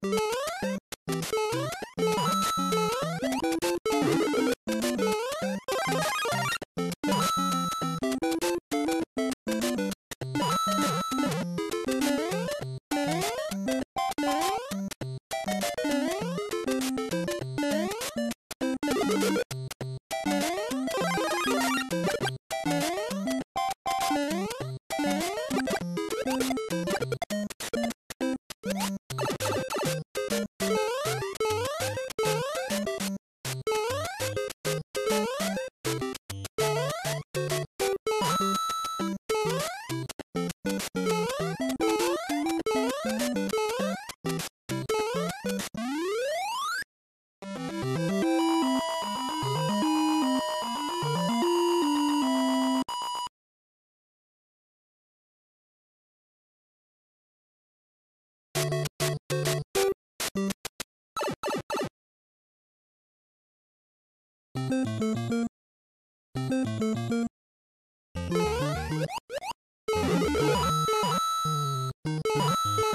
Thank you.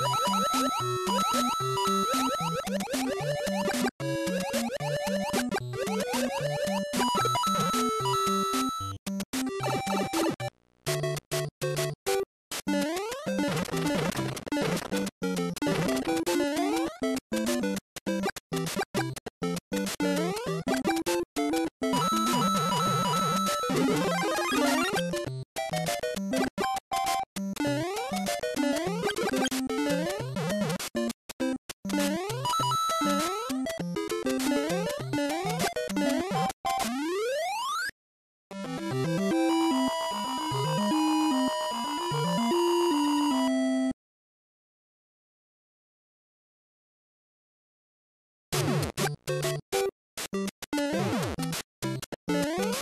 you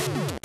you